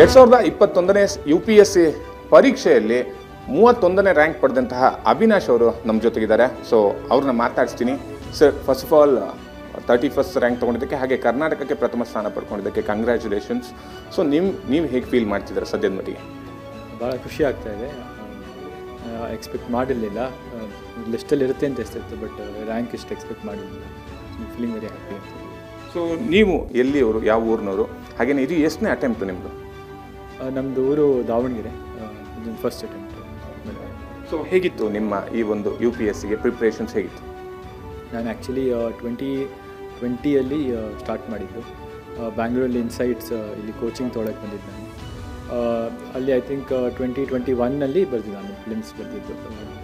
ಎರಡ್ ಸಾವಿರದ ಇಪ್ಪತ್ತೊಂದನೇ ಯು ಪಿ ಎಸ್ ಸಿ ಪರೀಕ್ಷೆಯಲ್ಲಿ ಮೂವತ್ತೊಂದನೇ ರ್ಯಾಂಕ್ ಪಡೆದಂತಹ ಅವಿನಾಶ್ ಅವರು ನಮ್ಮ ಜೊತೆಗಿದ್ದಾರೆ. ಸೊ ಅವ್ರನ್ನ ಮಾತಾಡಿಸ್ತೀನಿ. Sir first of all thirty first rank ತೊಗೊಂಡಿದ್ದಕ್ಕೆ ಹಾಗೆ ಕರ್ನಾಟಕಕ್ಕೆ ಪ್ರಥಮ ಸ್ಥಾನ ಪಡ್ಕೊಂಡಿದ್ದಕ್ಕೆ ಕಂಗ್ರ್ಯಾಚುಲೇಷನ್ಸ್ ಸೊ ನಿಮ್ಮ ನೀವು ಹೇಗೆ ಫೀಲ್ ಮಾಡ್ತಿದ್ದಾರೆ ಸದ್ಯದ ಮಟ್ಟಿಗೆ? ಭಾಳ ಖುಷಿ ಆಗ್ತಾ ಇದೆ. ಎಕ್ಸ್ಪೆಕ್ಟ್ ಮಾಡಿರಲಿಲ್ಲ. ಲಿಸ್ಟಲ್ಲಿ ಇರುತ್ತೆ ಅಂತ ಎಷ್ಟಿತ್ತು ಬಟ್ ರ್ಯಾಂಕ್ ಇಷ್ಟು ಎಕ್ಸ್ಪೆಕ್ಟ್ ಮಾಡಿರಲಿಲ್ಲ. ಫೀಲಿಂಗ್ ವೆರಿ ಹ್ಯಾಪಿ ಸೊ ನೀವು ಎಲ್ಲಿಯವರು ಯಾವ ಊರಿನವರು? ಹಾಗೇನೆ ಇದು ಎಷ್ಟನೇ ಅಟೆಂಪ್ಟ್ ನಿಮ್ಮದು ನಮ್ಮದು ಊರು ದಾವಣಗೆರೆ. ಇದೊಂದು ಫಸ್ಟ್ ಅಟೆಂಪ್ಟ್ ಸೊ ಹೇಗಿತ್ತು ನಿಮ್ಮ ಈ ಒಂದು ಯು ಪಿ ಎಸ್ ಸಿಗೆ ಪ್ರಿಪ್ರೇಷನ್ಸ್ ಹೇಗಿತ್ತು? ನಾನು ಆ್ಯಕ್ಚುಲಿ ಟ್ವೆಂಟಿ ಟ್ವೆಂಟಿಯಲ್ಲಿ ಸ್ಟಾರ್ಟ್ ಮಾಡಿದ್ದು. ಬ್ಯಾಂಗ್ಳೂರಲ್ಲಿ ಇನ್ಸೈಟ್ಸ್ ಇಲ್ಲಿ ಕೋಚಿಂಗ್ ತೊಗೊಳಕ್ಕೆ ಬಂದಿದ್ದು ನಾನು. ಅಲ್ಲಿ ಐ ಥಿಂಕ್ ಟ್ವೆಂಟಿ ಟ್ವೆಂಟಿ ಒನ್ನಲ್ಲಿ ಬರೆದಿದ್ದು ನಾನು ಫಿಲಿಮ್ಸ್ ಬರೆದಿದ್ದು.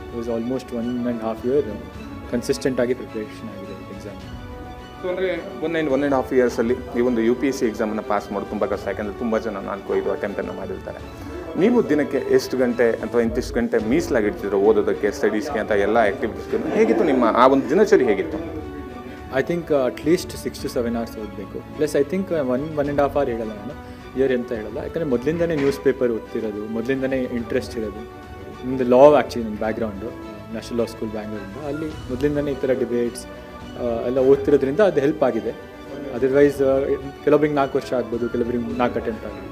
It was almost one and half year ಕನ್ಸಿಸ್ಟೆಂಟಾಗಿ preparation ಆಗಿದೆ ಎಕ್ಸಾಮ್ ಸೊ ಅಂದರೆ one and one and half ಇಯರ್ಸಲ್ಲಿ ಈ ಒಂದು ಯು ಪಿ ಎಸ್ ಸಿ ಎಕ್ಸಾಮನ್ನು ಪಾಸ್ ಮಾಡೋದು ತುಂಬ ಕಷ್ಟ. ಯಾಕಂದರೆ ತುಂಬ ಜನ ನಾಲ್ಕು ಐದು ಅಟೆಂಪ್ಟನ್ನು ಮಾಡಿರ್ತಾರೆ. ನೀವು ದಿನಕ್ಕೆ ಎಷ್ಟು ಗಂಟೆ ಅಥವಾ ಇಂತಿಷ್ಟು ಗಂಟೆ ಮೀಸಲಾಗಿಡ್ತಿದ್ರು ಓದೋದಕ್ಕೆ ಸ್ಟಡೀಸ್ಗೆ ಅಂತ ಎಲ್ಲ ಆ್ಯಕ್ಟಿವಿಟೀಸ್ಗೆ ಹೇಗಿತ್ತು ನಿಮ್ಮ ಆ ಒಂದು ದಿನಚರಿ ಹೇಗಿತ್ತು? I think at least six to seven hours ಓದಬೇಕು. Plus I think one one and half hour ಹೇಳಲ್ಲ ನಾನು. ಇಯರ್ ಅಂತ ಹೇಳಲ್ಲ. ಯಾಕಂದರೆ ಮೊದಲಿಂದನೇ ನ್ಯೂಸ್ ಪೇಪರ್ ಓದ್ತಿರೋದು ಮೊದಲಿಂದನೇ ಇಂಟ್ರೆಸ್ಟ್ ಇರೋದು. ನಿಮ್ಮದು ಲಾ ಆ್ಯಕ್ಚುಲಿ ನಿಮ್ಮ ಬ್ಯಾಕ್ಗ್ರೌಂಡು ನ್ಯಾಷನಲ್ ಲಾ ಸ್ಕೂಲ್ ಬ್ಯಾಂಗ್ಳೂರಿಂದ ಅಲ್ಲಿ ಮೊದಲಿಂದನೇ ಈ ಥರ ಡಿಬೇಟ್ಸ್ ಎಲ್ಲ ಓದ್ತಿರೋದ್ರಿಂದ ಅದು ಹೆಲ್ಪ್ ಆಗಿದೆ. ಅದರ್ವೈಸ್ ಕೆಲವೊಬ್ರಿಗೆ ನಾಲ್ಕು ವರ್ಷ ಆಗ್ಬೋದು, ಕೆಲವೊಬ್ರಿಗೆ ನಾಲ್ಕು ಅಟೆಂಪ್ಟ್ ಆಗ್ಬೋದು.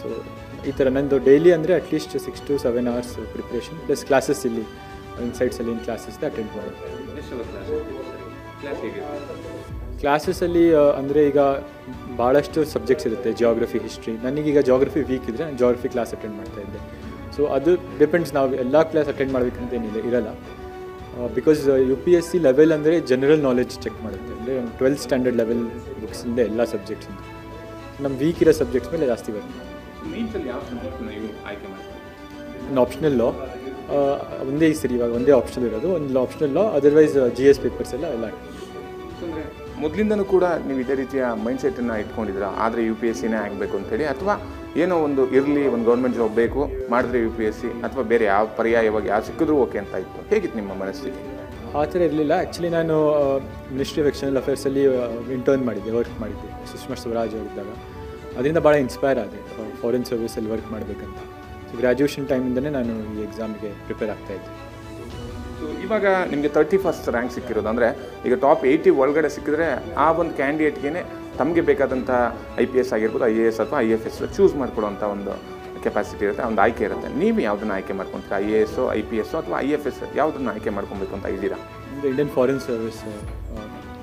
ಸೊ ಈ ಥರ ನಂದು ಡೈಲಿ ಅಂದರೆ at least six to seven hours preparation plus classes ಇಲ್ಲಿ ಇನ್ಸೈಟ್ಸಲ್ಲಿ ಇನ್ ಕ್ಲಾಸಸ್ ಅಟೆಂಡ್ ಮಾಡೋದು. ಕ್ಲಾಸಸಲ್ಲಿ ಅಂದರೆ ಈಗ ಭಾಳಷ್ಟು ಸಬ್ಜೆಕ್ಟ್ಸ್ ಇರುತ್ತೆ ಜಿಯೋಗ್ರಫಿ ಹಿಸ್ಟ್ರಿ ನನಗೀಗ ಜಿಯೋಗ್ರಫಿ ವೀಕ್ ಇದ್ದರೆ ನಾನು ಜಾಗ್ರಫಿ ಕ್ಲಾಸ್ ಅಟೆಂಡ್ ಮಾಡ್ತಾ ಇದ್ದೆ. ಸೊ ಅದು ಡಿಪೆಂಡ್ಸ್ ನಾವು ಎಲ್ಲ ಕ್ಲಾಸ್ ಅಟೆಂಡ್ ಮಾಡಬೇಕಂತ ಏನಿಲ್ಲ, ಇರಲ್ಲ. Because U P S C level ಅಂದರೆ ಜನರಲ್ ನಾಲೆಡ್ಜ್ ಚೆಕ್ ಮಾಡುತ್ತೆ. ಅಂದರೆ ಟ್ವೆಲ್ತ್ ಸ್ಟ್ಯಾಂಡರ್ಡ್ ಲೆವೆಲ್ ಬುಕ್ಸಿಂದ ಎಲ್ಲ ಸಬ್ಜೆಕ್ಟ್ಸಿಂದ ನಮ್ಮ ವೀಕ್ ಇರೋ ಸಬ್ಜೆಕ್ಟ್ಸ್ ಮೇಲೆ ಜಾಸ್ತಿ ಬರುತ್ತೆ. ಒಂದು ಆಪ್ಷನಲ್ ಲಾ ಒಂದೇ ಈ ಸರಿ ಇವಾಗ ಒಂದೇ ಆಪ್ಷನಲ್ ಇರೋದು. ಒಂದು optional law otherwise G S papers ಎಲ್ಲ ಎಲ್ಲ ಮೊದಲಿಂದನೂ ಕೂಡ ನೀವು ಇದೇ ರೀತಿಯ ಮೈಂಡ್ಸೆಟನ್ನು ಇಟ್ಕೊಂಡಿದ್ದೀರಾ? ಆದರೆ ಯು ಪಿ ಎಸ್ ಸಿನೇ ಆಗಬೇಕು ಅಂತೇಳಿ, ಅಥವಾ ಏನೋ ಒಂದು ಇರಲಿ, ಒಂದು ಗೌರ್ಮೆಂಟ್ ಜಾಬ್ ಬೇಕು, ಮಾಡಿದ್ರೆ ಯು ಪಿ ಎಸ್ ಸಿ ಅಥವಾ ಬೇರೆ ಯಾವ ಪರ್ಯಾಯವಾಗಿ ಯಾವ ಸಿಕ್ಕಿದ್ರೂ ಓಕೆ ಅಂತ ಇತ್ತು. ಹೇಗಿತ್ತು ನಿಮ್ಮ ಮನಸ್ಸಿಗೆ ಆ ಥರ ಇರಲಿಲ್ಲ. ಆ್ಯಕ್ಚುಲಿ ನಾನು ಮಿನಿಸ್ಟ್ರಿ ಆಫ್ ಎಕ್ಸ್ಟರ್ನಲ್ ಅಫೇರ್ಸಲ್ಲಿ ಇಂಟರ್ನ್ ಮಾಡಿದ್ದೆ ವರ್ಕ್ ಮಾಡಿದ್ದೆ. ಸುಷ್ಮಾ ಸ್ವರಾಜ್ ಅವರಿದ್ದಾಗ. ಅದರಿಂದ ಭಾಳ ಇನ್ಸ್ಪೈರ್ ಆದೆ. ಫಾರಿನ್ ಸರ್ವಿಸಲ್ಲಿ ವರ್ಕ್ ಮಾಡಬೇಕಂತ. ಸೊ ಗ್ರ್ಯಾಜುಯೇಷನ್ ಟೈಮಿಂದನೇ ನಾನು ಈ ಎಕ್ಸಾಮ್ಗೆ ಪ್ರಿಪೇರ್ ಆಗ್ತಾ ಇದ್ದೆ. ಸೊ ಇವಾಗ ನಿಮಗೆ ತರ್ಟಿ ಫಸ್ಟ್ ರ್ಯಾಂಕ್ ಸಿಕ್ಕಿರೋದು. ಅಂದರೆ ಈಗ ಟಾಪ್ ಏಯ್ಟಿ ಒಳಗಡೆ ಸಿಕ್ಕಿದ್ರೆ ಆ ಒಂದು ಕ್ಯಾಂಡಿಡೇಟ್ಗೇ ತಮಗೆ ಬೇಕಾದಂಥ ಐ ಪಿ ಎಸ್ ಆಗಿರ್ಬೋದು ಐ ಎ ಎಸ್ ಅಥವಾ ಐ ಎಫ್ ಎಸ್ ಚೂಸ್ ಮಾಡ್ಕೊಳ್ಳೋಂಥ ಒಂದು ಕೆಪಾಸಿಟಿ ಇರುತ್ತೆ ಒಂದು ಆಯ್ಕೆ ಇರುತ್ತೆ. ನೀವು ಯಾವುದನ್ನು ಆಯ್ಕೆ ಮಾಡ್ಕೊತೀರಾ? I A S I P S ಅಥವಾ ಐ ಎಫ್ ಎಸ್ ಯಾವುದನ್ನು ಆಯ್ಕೆ ಮಾಡ್ಕೊಬೇಕು ಅಂತ ಇದ್ದೀರಾ? ಇಂಡಿಯನ್ ಫಾರಿನ್ ಸರ್ವಿಸ್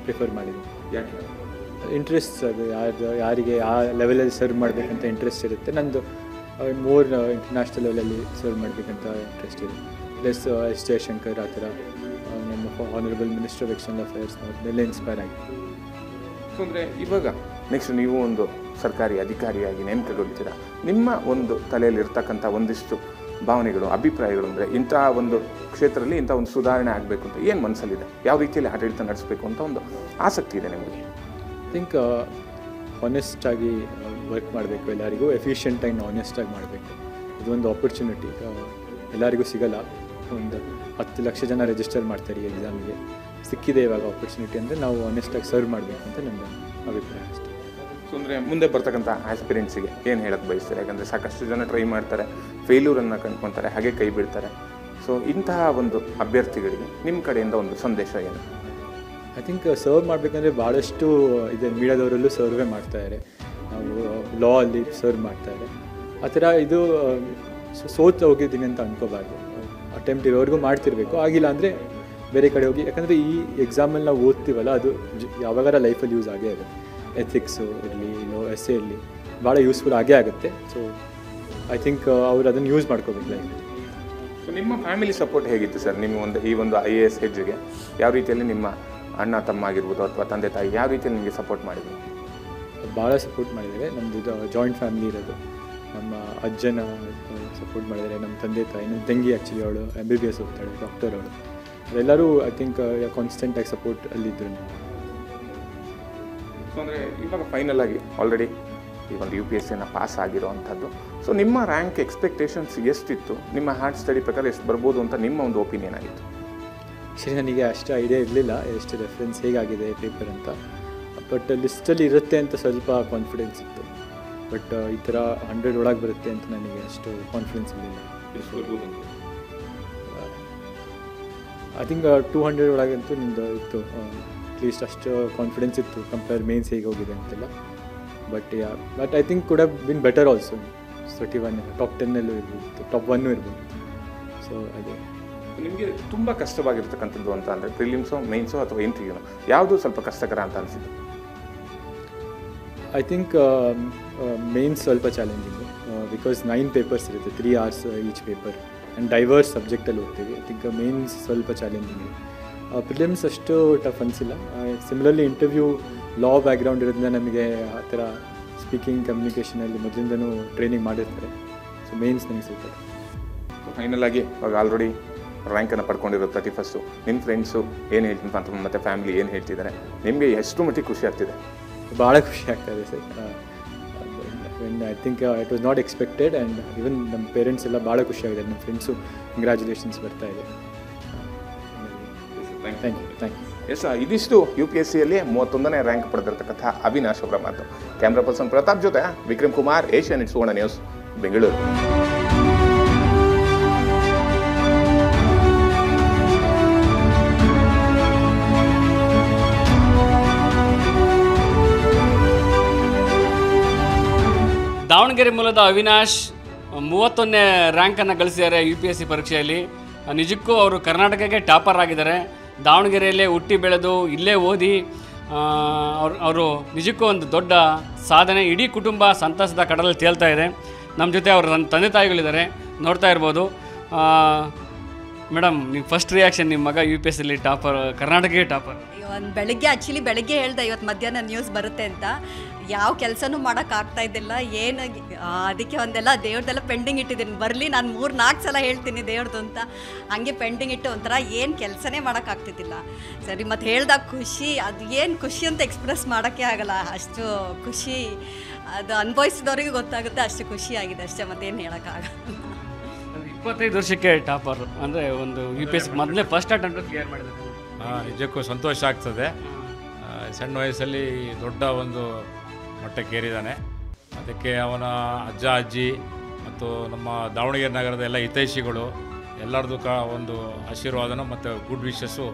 ಪ್ರಿಫರ್ ಮಾಡಿದ್ದೀನಿ ಯಾಕೆ? ಇಂಟ್ರೆಸ್ಟ್ ಅದು ಯಾರ್ದು ಯಾರಿಗೆ ಆ ಲೆವೆಲಲ್ಲಿ ಸರ್ವ್ ಮಾಡಬೇಕಂತ ಇಂಟ್ರೆಸ್ಟ್ ಇರುತ್ತೆ. ನಂದು ಮೋರ್ ಇಂಟರ್ನ್ಯಾಷನಲ್ ಲೆವೆಲಲ್ಲಿ ಸರ್ವ್ ಮಾಡಬೇಕಂತ ಇಂಟ್ರೆಸ್ಟ್ ಇದೆ ಪ್ಲಸ್ ಎಸ್ ಜಯಶಂಕರ್ ಆ ಥರ ನಮ್ಮ honourable minister of external affairs ಅವ್ರನ್ನೆಲ್ಲ ಇನ್ಸ್ಪೈರ್ ಆಗಿ ಅಂದರೆ ಇವಾಗ ನೆಕ್ಸ್ಟ್ ನೀವು ಒಂದು ಸರ್ಕಾರಿ ಅಧಿಕಾರಿಯಾಗಿ ನೇಮಕಗೊಳ್ತೀರಾ ನಿಮ್ಮ ಒಂದು ತಲೆಯಲ್ಲಿ ಇರ್ತಕ್ಕಂಥ ಒಂದಿಷ್ಟು ಭಾವನೆಗಳು ಅಭಿಪ್ರಾಯಗಳು ಅಂದರೆ ಇಂಥ ಒಂದು ಕ್ಷೇತ್ರದಲ್ಲಿ ಇಂಥ ಒಂದು ಸುಧಾರಣೆ ಆಗಬೇಕು ಅಂತ ಏನು ಮನಸ್ಸಲ್ಲಿದೆ ಯಾವ ರೀತಿಯಲ್ಲಿ ಆಡಳಿತ ನಡೆಸಬೇಕು ಅಂತ ಒಂದು ಆಸಕ್ತಿ ಇದೆ ನಿಮಗೆ? ಥಿಂಕ್ ಥಿಂಕ್ ಆನೆಸ್ಟಾಗಿ ವರ್ಕ್ ಮಾಡಬೇಕು ಎಲ್ಲರಿಗೂ ಎಫಿಷಿಯೆಂಟಾಗಿ ಆನೆಸ್ಟಾಗಿ ಮಾಡಬೇಕು. ಇದೊಂದು ಆಪರ್ಚುನಿಟಿ ಎಲ್ಲರಿಗೂ ಸಿಗಲ್ಲ. ಒಂದು ಹತ್ತು ಲಕ್ಷ ಜನ ರಿಜಿಸ್ಟರ್ ಮಾಡ್ತಾರೆ ಈ ಎಕ್ಸಾಮಿಗೆ ಸಿಕ್ಕಿದೆ ಇವಾಗ ಆಪರ್ಚುನಿಟಿ ಅಂದರೆ ನಾವು ಆನೆಸ್ಟಾಗಿ ಸರ್ವ್ ಮಾಡಬೇಕು ಅಂತ ನನ್ನ ಅಭಿಪ್ರಾಯ ಅಷ್ಟೇ. ಸೊ ಅಂದರೆ ಮುಂದೆ ಬರ್ತಕ್ಕಂಥ ಆಸ್ಪಿರೆಂಟ್ಸಿಗೆ ಏನು ಹೇಳಕ್ಕೆ ಬಯಸ್ತಾರೆ? ಯಾಕಂದರೆ ಸಾಕಷ್ಟು ಜನ ಟ್ರೈ ಮಾಡ್ತಾರೆ ಫೇಲ್ಯೂರನ್ನು ಕಂಡ್ಕೊತಾರೆ ಹಾಗೆ ಕೈ ಬಿಡ್ತಾರೆ. ಸೊ ಇಂತಹ ಒಂದು ಅಭ್ಯರ್ಥಿಗಳಿಗೆ ನಿಮ್ಮ ಕಡೆಯಿಂದ ಒಂದು ಸಂದೇಶ ಏನು? ಐ ಥಿಂಕ್ ಸರ್ವ್ ಮಾಡಬೇಕಂದ್ರೆ ಭಾಳಷ್ಟು ಇದೆ ಮೀಡಿಯಾದವರಲ್ಲೂ ಸರ್ವೇ ಮಾಡ್ತಾಯಿದ್ದಾರೆ ನಾವು ಲಾ ಅಲ್ಲಿ ಸರ್ವ್ ಮಾಡ್ತಾಯಿದ್ದಾರೆ ಆ ಥರ ಇದು ಸೊ- ಸೋತು ಹೋಗಿದ್ದೀನಿ ಅಂತ ಅನ್ಕೋಬಾರ್ದು. ಅಟೆಂಪ್ಟ್ ಇರೋವರೆಗೂ ಮಾಡ್ತಿರಬೇಕು. ಆಗಿಲ್ಲ ಅಂದರೆ ಬೇರೆ ಕಡೆ ಹೋಗಿ ಯಾಕಂದರೆ ಈ ಎಕ್ಸಾಮಲ್ಲಿ ನಾವು ಓದ್ತೀವಲ್ಲ ಅದು ಯಾವಾಗಾರ ಲೈಫಲ್ಲಿ ಯೂಸ್ ಆಗೇ ಆಗುತ್ತೆ ಎಥಿಕ್ಸು ಇರಲಿ ಲೋ ಎಸ್ ಎ ಇರಲಿ ಭಾಳ ಯೂಸ್ಫುಲ್ ಆಗೇ ಆಗುತ್ತೆ. ಸೊ ಐ ಥಿಂಕ್ ಅವ್ರು ಅದನ್ನು ಯೂಸ್ ಮಾಡ್ಕೋಬೇಕು ಲೈಫ್ ಸೊ ನಿಮ್ಮ ಫ್ಯಾಮಿಲಿ ಸಪೋರ್ಟ್ ಹೇಗಿತ್ತು ಸರ್? ನಿಮ್ಮ ಒಂದು ಈ ಒಂದು ಐ ಎ ಎಸ್ ಹೆಜ್ಜೆಗೆ ಯಾವ ರೀತಿಯಲ್ಲಿ ನಿಮ್ಮ ಅಣ್ಣ ತಮ್ಮ ಆಗಿರ್ಬೋದು ಅಥವಾ ತಂದೆ ತಾಯಿ ಯಾವ ರೀತಿಯಲ್ಲಿ ನಿಮಗೆ ಸಪೋರ್ಟ್ ಮಾಡಿದ್ರು? ಭಾಳ ಸಪೋರ್ಟ್ ಮಾಡಿದ್ದಾರೆ. ನಮ್ಮದು ಜಾಯಿಂಟ್ ಫ್ಯಾಮಿಲಿ ಇರೋದು. ನಮ್ಮ ಅಜ್ಜನ ಸಪೋರ್ಟ್ ಮಾಡಿದರೆ ನಮ್ಮ ತಂದೆ ತಾಯಿ ನಮ್ಮ ತಂಗಿ ಆ್ಯಕ್ಚುಲಿ ಅವಳು ಎಂ ಬಿ ಬಿ ಎಸ್ ಹೋಗ್ತಾಳೆ ಡಾಕ್ಟರ್ ಅವಳು. ಎಲ್ಲರೂ ಐ ಥಿಂಕ್ ಕಾನ್ಸ್ಟೆಂಟಾಗಿ ಸಪೋರ್ಟ್ ಅಲ್ಲಿದ್ದರು ಸೊ ಅಂದರೆ ಇವಾಗ ಫೈನಲ್ ಆಗಿ ಆಲ್ರೆಡಿ ಈ ಒಂದು ಯು ಪಿ ಎಸ್ ಸಿನ ಪಾಸ್ ಆಗಿರೋವಂಥದ್ದು. ಸೊ ನಿಮ್ಮ ರ್ಯಾಂಕ್ ಎಕ್ಸ್ಪೆಕ್ಟೇಷನ್ಸ್ ಎಷ್ಟಿತ್ತು? ನಿಮ್ಮ ಹಾರ್ಟ್ ಸ್ಟಡಿ ಪ್ರಕಾರ ಎಷ್ಟು ಬರ್ಬೋದು ಅಂತ ನಿಮ್ಮ ಒಂದು ಒಪಿನಿಯನ್ ಆಗಿತ್ತು? ಸರಿ ನನಗೆ ಅಷ್ಟು ಐಡಿಯಾ ಇರಲಿಲ್ಲ. ಎಷ್ಟು ರೆಫರೆನ್ಸ್ ಹೇಗಾಗಿದೆ ಪೇಪರ್ ಅಂತ. ಬಟ್ ಲಿಸ್ಟಲ್ಲಿ ಇರುತ್ತೆ ಅಂತ ಸ್ವಲ್ಪ ಕಾನ್ಫಿಡೆನ್ಸ್ ಇತ್ತು. ಬಟ್ ಈ ಥರ ಹಂಡ್ರೆಡ್ ಒಳಗೆ ಬರುತ್ತೆ ಅಂತ ನನಗೆ ಅಷ್ಟು ಕಾನ್ಫಿಡೆನ್ಸ್ ಇರಲಿಲ್ಲ. ಐ ಥಿಂಕ್ ಟೂ ಹಂಡ್ರೆಡ್ ಒಳಗೆ ಅಂತೂ ನಿಮ್ದು ಇತ್ತು. ಅಟ್ಲೀಸ್ಟ್ ಅಷ್ಟು ಕಾನ್ಫಿಡೆನ್ಸ್ ಇತ್ತು ಕಂಪೇರ್ ಮೇನ್ಸ್ ಹೇಗೆ ಹೋಗಿದೆ ಅಂತೆಲ್ಲ. But yeah but I think could been better also thirty one top ಟೆನ್ನಲ್ಲೂ ಇರ್ಬೋದು ಟಾಪ್ ಒನ್ನೂ ಇರ್ಬೋದು. ಸೊ ಅದೇ. ನಿಮಗೆ ತುಂಬ ಕಷ್ಟವಾಗಿರ್ತಕ್ಕಂಥದ್ದು ಅಂತ ಅಂದರೆ ಪ್ರಿಲಿಮ್ಸು ಮೇನ್ಸೋ ಅಥವಾ ಇಂಟರ್ವ್ಯೂನು ಯಾವುದು ಸ್ವಲ್ಪ ಕಷ್ಟಕರ ಅಂತ ಅನಿಸಿದ್ದು? ಐ ಥಿಂಕ್ ಮೇನ್ಸ್ ಸ್ವಲ್ಪ ಚಾಲೆಂಜಿಂಗು ಬಿಕಾಸ್ ನೈನ್ ಪೇಪರ್ಸ್ ಇರುತ್ತೆ three hours each paper and diverse ಸಬ್ಜೆಕ್ಟಲ್ಲಿ ಹೋಗ್ತೀವಿ ಐ ಥಿಂಕ್ ಮೇನ್ಸ್ ಸ್ವಲ್ಪ ಚಾಲೆಂಜಿಂಗ್ ಪ್ರಿಲಿಮ್ಸ್ ಅಷ್ಟು ಟಫ್ ಅನಿಸಿಲ್ಲ. ಸಿಮಿಲರ್ಲಿ ಇಂಟರ್ವ್ಯೂ ಲಾ ಬ್ಯಾಕ್ಗ್ರೌಂಡ್ ಇರೋದ್ರಿಂದ ನಮಗೆ ಆ ಥರ ಸ್ಪೀಕಿಂಗ್ ಕಮ್ಯುನಿಕೇಷನಲ್ಲಿ ಮೊದಲಿಂದನೂ ಟ್ರೈನಿಂಗ್ ಮಾಡಿರ್ತಾರೆ. ಸೊ ಮೇನ್ಸ್ ನನಗೆ ಸಿಗ್ತದೆ ಫೈನಲ್ ಆಗಿ, ಇವಾಗ ಆಲ್ರೆಡಿ ರ್ಯಾಂಕನ್ನು ಪಡ್ಕೊಂಡಿರೋ ತರ್ಟಿ ಫಸ್ಟು ನಿಮ್ಮ ಫ್ರೆಂಡ್ಸು ಏನು ಹೇಳ್ತೀನಿ ಅಂತ ಮತ್ತು ಫ್ಯಾಮಿಲಿ ಏನು ಹೇಳ್ತಿದ್ದಾರೆ? ನಿಮಗೆ ಎಷ್ಟು ಮಟ್ಟಿಗೆ ಖುಷಿ ಆಗ್ತಿದೆ? ಭಾಳ ಖುಷಿ ಆಗ್ತಾಯಿದೆ sir. I think it was not expected and even ನಮ್ಮ ಪೇರೆಂಟ್ಸ್ ಎಲ್ಲ ಭಾಳ ಖುಷಿಯಾಗಿದೆ ನಮ್ಮ ಫ್ರೆಂಡ್ಸು ಕಂಗ್ರ್ಯಾಚುಲೇಷನ್ಸ್ ಬರ್ತಾ ಇದೆ thank you thank you yes ಇದಿಷ್ಟು ಯು ಪಿ ಎಸ್ ಸಿಯಲ್ಲಿ ಮೂವತ್ತೊಂದನೇ ರ್ಯಾಂಕ್ ಪಡೆದಿರ್ತಕ್ಕಂಥ ಅವಿನಾಶ್ ಅವರ ಮಾತು. ಕ್ಯಾಮ್ರಾ ಪರ್ಸನ್ ಪ್ರತಾಪ್ ಜೊತೆ ವಿಕ್ರಮ್ ಕುಮಾರ್ ಏಷ್ಯಾ ಸುವರ್ಣ ನ್ಯೂಸ್ ಬೆಂಗಳೂರು ದಾವಣಗೆರೆ ಮೂಲದ ಅವಿನಾಶ್, ಮೂವತ್ತೊಂದನೇ ರ್ಯಾಂಕನ್ನು ಗಳಿಸಿದ್ದಾರೆ ಯು ಪಿ ಎಸ್ ಸಿ ಪರೀಕ್ಷೆಯಲ್ಲಿ. ನಿಜಕ್ಕೂ ಅವರು ಕರ್ನಾಟಕಕ್ಕೆ ಟಾಪರ್ ಆಗಿದ್ದಾರೆ. ದಾವಣಗೆರೆಯಲ್ಲೇ ಹುಟ್ಟಿ ಬೆಳೆದು ಇಲ್ಲೇ ಓದಿ ಅವ್ರು, ಅವರು ನಿಜಕ್ಕೂ ಒಂದು ದೊಡ್ಡ ಸಾಧನೆ. ಇಡೀ ಕುಟುಂಬ ಸಂತಸದ ಕಡಲಲ್ಲಿ ತೇಲ್ತಾ ಇದೆ. ನಮ್ಮ ಜೊತೆ ಅವರು ನನ್ನ ತಂದೆ ತಾಯಿಗಳಿದ್ದಾರೆ. ನೋಡ್ತಾ ಇರ್ಬೋದು. ಮೇಡಮ್ ನಿಮ್ಮ ಫಸ್ಟ್ ರಿಯಾಕ್ಷನ್ ನಿಮ್ಮ ಮಗ ಯು ಪಿ ಎಸ್ ಸಿಲಿ ಟಾಪರ್, ಕರ್ನಾಟಕಕ್ಕೆ ಟಾಪರ್. ಒಂದು ಬೆಳಗ್ಗೆ ಆ್ಯಕ್ಚುಲಿ ಬೆಳಗ್ಗೆ ಹೇಳ್ದೆ ಇವತ್ತು ಮಧ್ಯಾಹ್ನ ನ್ಯೂಸ್ ಬರುತ್ತೆ ಅಂತ. ಯಾವ ಕೆಲಸನೂ ಮಾಡೋಕ್ಕಾಗ್ತಾ ಇದ್ದಿಲ್ಲ. ಏನು ಅದಕ್ಕೆ ಒಂದೆಲ್ಲ ದೇವ್ರದೆಲ್ಲ ಪೆಂಡಿಂಗ್ ಇಟ್ಟಿದ್ದೀನಿ. ಬರಲಿ, ನಾನು ಮೂರು, ನಾಲ್ಕು ಸಲ ಹೇಳ್ತೀನಿ ದೇವ್ರದ್ದು ಅಂತ. ಹಂಗೆ ಪೆಂಡಿಂಗ್ ಇಟ್ಟು ಒಂಥರ ಏನು ಕೆಲಸನೇ ಮಾಡೋಕ್ಕಾಗ್ತಿದ್ದಿಲ್ಲ ಸರಿ ಮತ್ತು ಹೇಳ್ದಾಗ ಖುಷಿ, ಅದು ಏನು ಖುಷಿ ಅಂತ ಎಕ್ಸ್ಪ್ರೆಸ್ ಮಾಡೋಕ್ಕೆ ಆಗಲ್ಲ. ಅಷ್ಟು ಖುಷಿ, ಅದು ಅನುಭವಿಸಿದವ್ರಿಗೆ ಗೊತ್ತಾಗುತ್ತೆ, ಅಷ್ಟು ಖುಷಿಯಾಗಿದೆ ಅಷ್ಟೇ ಮತ್ತೇನು ಹೇಳೋಕ್ಕಾಗಲ್ಲ ಇಪ್ಪತ್ತೈದು ವರ್ಷಕ್ಕೆ ಟಾಪರ್, ಅಂದರೆ ಒಂದು ಯು ಪಿ ಎಸ್ ಮೊದಲೇ ಫಸ್ಟ್ ಅಟೆಂಪ್ಟ್ ಕ್ಲಿಯರ್ ಮಾಡಿದ್ದಾರೆ ನಿಜಕ್ಕೂ ಸಂತೋಷ ಆಗ್ತದೆ. ಸಣ್ಣ ವಯಸ್ಸಲ್ಲಿ ದೊಡ್ಡ ಒಂದು ಮಟ್ಟಕ್ಕೇರಿದ್ದಾನೆ ಅದಕ್ಕೆ ಅವನ ಅಜ್ಜ ಅಜ್ಜಿ ಮತ್ತು ನಮ್ಮ ದಾವಣಗೆರೆ ನಗರದ ಎಲ್ಲ ಹಿತೈಷಿಗಳು ಎಲ್ಲರದ್ದು ಕ ಒಂದು ಆಶೀರ್ವಾದನೂ ಮತ್ತು ಗುಡ್ ವಿಶಸ್ಸು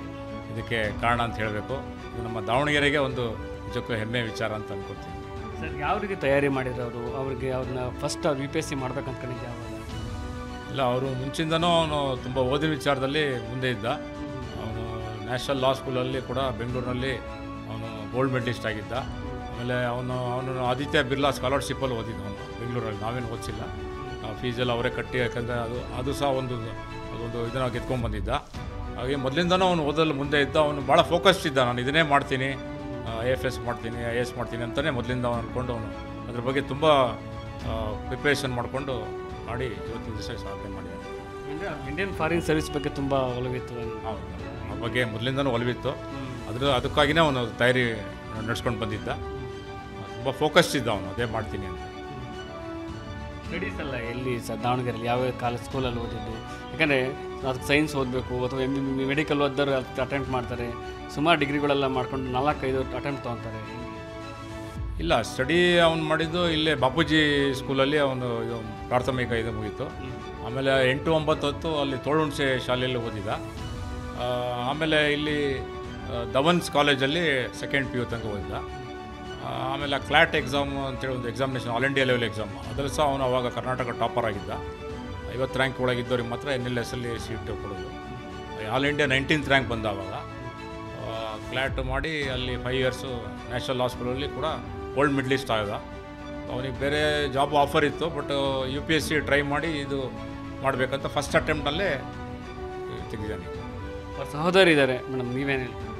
ಇದಕ್ಕೆ ಕಾರಣ ಅಂತ ಹೇಳಬೇಕು. ಇದು ನಮ್ಮ ದಾವಣಗೆರೆಗೆ ಒಂದು ನಿಜಕ್ಕೂ ಹೆಮ್ಮೆ ವಿಚಾರ ಅಂತ ಅನ್ಕೋತೀನಿ ಸರ್ ಯಾವ ರೀತಿ ತಯಾರಿ ಮಾಡಿದ್ರು ಅವರು ಅವ್ರಿಗೆ ಅವ್ರನ್ನ ಫಸ್ಟ್ ಅವ್ರು ಯು ಪಿ ಎಸ್ ಸಿ ಮಾಡ್ಬೇಕಂತ ಅನ್ಕೊಂಡಿದ್ದೆ ಇಲ್ಲ ಅವರು ಮುಂಚಿಂದನೂ ಅವನು ತುಂಬ ಓದಿನ ವಿಚಾರದಲ್ಲಿ ಮುಂದೆ ಇದ್ದ. ನ್ಯಾಷನಲ್ ಲಾ ಸ್ಕೂಲಲ್ಲಿ ಕೂಡ ಬೆಂಗಳೂರಿನಲ್ಲಿ ಅವನು ಗೋಲ್ಡ್ ಮೆಡಲಿಸ್ಟ್ ಆಗಿದ್ದ. ಆಮೇಲೆ ಅವನು ಅವನು ಆದಿತ್ಯ ಬಿರ್ಲಾ ಸ್ಕಾಲರ್ಶಿಪ್ಪಲ್ಲಿ ಓದಿದ್ದ ಅವನು ಬೆಂಗಳೂರಲ್ಲಿ ನಾವೇನು ಓದಿಸಿಲ್ಲ. ಫೀಸೆಲ್ಲ ಅವರೇ ಕಟ್ಟಿ ಯಾಕಂದರೆ ಅದು ಅದು ಸಹ ಒಂದು ಅದೊಂದು ಇದನ್ನು ಗೆದ್ಕೊಂಡ್ಬಂದಿದ್ದ ಹಾಗೆ ಮೊದಲಿಂದನೂ ಅವನು ಓದಲು ಮುಂದೆ ಇದ್ದ ಅವನು ಭಾಳ ಫೋಕಸ್ಡ್ ಇದ್ದ. ನಾನು ಇದನ್ನೇ ಮಾಡ್ತೀನಿ ಎ ಎಫ್ ಎಸ್ ಮಾಡ್ತೀನಿ ಐ ಎಸ್ ಮಾಡ್ತೀನಿ ಅಂತಲೇ ಮೊದಲಿಂದ ಅವನು ಅಂದ್ಕೊಂಡು ಅವನು ಅದ್ರ ಬಗ್ಗೆ ತುಂಬ ಪ್ರಿಪ್ರೇಷನ್ ಮಾಡಿಕೊಂಡು ಮಾಡಿ ಇವತ್ತಿನ ದಿವಸ ಸಾಧನೆ ಮಾಡಿದ್ದಾರೆ ಇಂಡಿಯನ್ ಫಾರಿನ್ ಸರ್ವಿಸ್ ಬಗ್ಗೆ ತುಂಬ ಒಲವಿತ್ತು ಹೌದು. ಬಗ್ಗೆ ಮೊದಲಿಂದನೂ ಒಲವಿತ್ತು. ಅದ್ರ ಅದಕ್ಕಾಗಿಯೇ ಅವನು ತಯಾರಿ ನಡ್ಸ್ಕೊಂಡು ಬಂದಿದ್ದ. ತುಂಬ ಫೋಕಸ್ಡ್ ಇದ್ದ ಅವನು ಅದೇ ಮಾಡ್ತೀನಿ ಅಂತ. ಸ್ಟಡೀಸ್ ಎಲ್ಲ ಎಲ್ಲಿ ಸರ್ ದಾವಣಗೆರೆಯಲ್ಲಿ ಯಾವ ಕಾಲೇಜ್ ಸ್ಕೂಲಲ್ಲಿ ಓದಿದ್ದು? ಯಾಕಂದರೆ ಅದಕ್ಕೆ ಸೈನ್ಸ್ ಓದಬೇಕು ಅಥವಾ ಎಂ ಬಿ ಮೆಡಿಕಲ್ ಓದೋರು ಅದಕ್ಕೆ ಅಟೆಂಪ್ಟ್ ಮಾಡ್ತಾರೆ. ಸುಮಾರು ಡಿಗ್ರಿಗಳೆಲ್ಲ ಮಾಡ್ಕೊಂಡು ನಾಲ್ಕೈದು ಅಟೆಂಪ್ಟ್ ತೊಗೊತಾರೆ ಇಲ್ಲ ಸ್ಟಡಿ ಅವ್ನು ಮಾಡಿದ್ದು ಇಲ್ಲೇ ಬಾಪೂಜಿ ಸ್ಕೂಲಲ್ಲಿ ಅವನು ಇದು ಪ್ರಾಥಮಿಕ ಇದು ಮುಗೀತು. ಆಮೇಲೆ ಎಂಟು ಒಂಬತ್ತು ಹೊತ್ತು ಅಲ್ಲಿ ತೋಳುಣಸೆ ಶಾಲೆಯಲ್ಲಿ ಓದಿದ. ಆ, ಆಮೇಲೆ ಇಲ್ಲಿ ದವನ್ಸ್ ಕಾಲೇಜಲ್ಲಿ ಸೆಕೆಂಡ್ ಪಿ ಯು ತನಕ ಓದಿದ ಆಮೇಲೆ ಕ್ಲಾಟ್ ಎಕ್ಸಾಮ್ ಅಂತೇಳಿ ಒಂದು examination all India level exam ಅದರಲ್ಲಿ ಸಹ ಅವನು ಅವಾಗ ಕರ್ನಾಟಕ ಟಾಪರ್ ಆಗಿದ್ದ. ಐವತ್ತು ರ್ಯಾಂಕ್ ಒಳಗಿದ್ದವ್ರಿಗೆ ಮಾತ್ರ ಎನ್ ಎಲ್ ಎಸ್ ಅಲ್ಲಿ ಸೀಟ್ ಕೊಡೋದು. ಆಲ್ ಇಂಡಿಯಾ ನೈನ್ಟೀನ್ತ್ ರ್ಯಾಂಕ್ ಬಂದ ಅವಾಗ. ಕ್ಲಾಟ್ ಮಾಡಿ ಅಲ್ಲಿ ಫೈವ್ ಇಯರ್ಸು ನ್ಯಾಷನಲ್ ಹಾಸ್ಪಿಟಲಲ್ಲಿ ಕೂಡ ಓಲ್ಡ್ ಮಿಡ್ಲಿಸ್ಟ್ ಆಗ ಅವನಿಗೆ ಬೇರೆ ಜಾಬ್ ಆಫರ್ ಇತ್ತು but U P S C try ಮಾಡಿ ಇದು ಮಾಡಬೇಕಂತ ಫಸ್ಟ್ ಅಟೆಂಪ್ಟಲ್ಲೇ ತೆಗೆದಿದ್ದಾನೆ. ಅವ್ರ ಸಹೋದರಿ ಇದ್ದಾರೆ ಮೇಡಮ್ ನೀವೇನು ಹೇಳ್ತೀರಿ?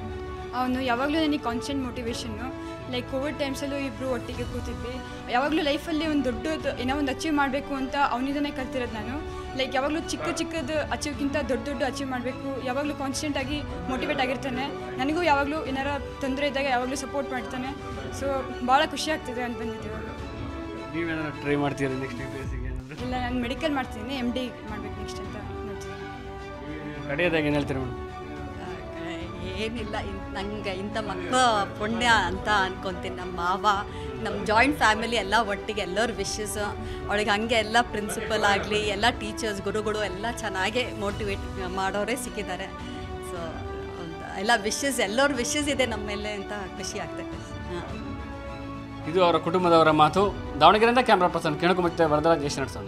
ಅವನು ಯಾವಾಗಲೂ ನನಗೆ ಕಾನ್ಸ್ಟೆಂಟ್ ಮೋಟಿವೇಶನ್ನು ಲೈಕ್ ಕೋವಿಡ್ ಟೈಮ್ಸಲ್ಲೂ ಇಬ್ಬರು ಒಟ್ಟಿಗೆ ಕೂತಿದ್ವಿ. ಯಾವಾಗಲೂ ಲೈಫಲ್ಲಿ ಒಂದು ದೊಡ್ಡದು ಏನೋ ಒಂದು ಅಚೀವ್ ಮಾಡಬೇಕು ಅಂತ ಅವನಿಂದನೇ ಕಲ್ತಿರೋದು ನಾನು. ಲೈಕ್ ಯಾವಾಗಲೂ ಚಿಕ್ಕ ಚಿಕ್ಕದು ಅಚೀವ್ಗಿಂತ ದೊಡ್ಡ ದೊಡ್ಡ ಅಚೀವ್ ಮಾಡಬೇಕು. ಯಾವಾಗಲೂ ಕಾನ್ಸ್ಟೆಂಟಾಗಿ ಮೋಟಿವೇಟ್ ಆಗಿರ್ತಾನೆ. ನನಗೂ ಯಾವಾಗಲೂ ಏನಾರ ತೊಂದರೆ ಇದ್ದಾಗ ಯಾವಾಗಲೂ ಸಪೋರ್ಟ್ ಮಾಡ್ತಾನೆ. ಸೊ ಭಾಳ ಖುಷಿ ಆಗ್ತಿದೆ ಅಂತ ಬಂದಿದ್ದೀವಿ ನೀವೇನಾದ್ರು ಟ್ರೈ ಮಾಡ್ತೀರಾ ನೆಕ್ಸ್ಟ್ ಇಲ್ಲ ನಾನು ಮೆಡಿಕಲ್ ಮಾಡ್ತೀನಿ. ಎಂ ಡಿ ಮಾಡಬೇಕು ನೆಕ್ಸ್ಟ್ ಅಂತ ನೋಡ್ತೀನಿ. ಕಡೆಯದಾಗ ಏನು ಹೇಳ್ತೀರಿ ಮೇಡಮ್? ಏನಿಲ್ಲ ನಂಗೆ ಇಂಥ ಮಕ್ಕಳು ಪುಣ್ಯ ಅಂತ ಅನ್ಕೊತೀನಿ. ನಮ್ಮ ಮಾವ, ನಮ್ಮ ಜಾಯಿಂಟ್ ಫ್ಯಾಮಿಲಿ ಎಲ್ಲ ಒಟ್ಟಿಗೆ ಎಲ್ಲರ ವಿಶಸ್ ಅವಳಿಗೆ ಹಂಗೆ ಎಲ್ಲ ಪ್ರಿನ್ಸಿಪಲ್ ಆಗಲಿ, ಎಲ್ಲ ಟೀಚರ್ಸ್ ಗುರುಗಳು ಎಲ್ಲ ಚೆನ್ನಾಗೆ ಮೋಟಿವೇಟ್ ಮಾಡೋರೇ ಸಿಕ್ಕಿದ್ದಾರೆ. ಸೊ ಎಲ್ಲ ವಿಶಸ್ ಎಲ್ಲರ ವಿಶಸ್ ಇದೆ ನಮ್ಮ ಮೇಲೆ ಅಂತ ಖುಷಿ ಆಗ್ತೈತೆ ಇದು ಅವರ ಕುಟುಂಬದವರ ಮಾತು. ದಾವಣಗೆರೆಯಿಂದ ಕ್ಯಾಮ್ರಾ ಪರ್ಸನ್ ಕೆಣಕು ಮತ್ತೆ ವರದರಾಜ್ ನಡೆಸೋಣ.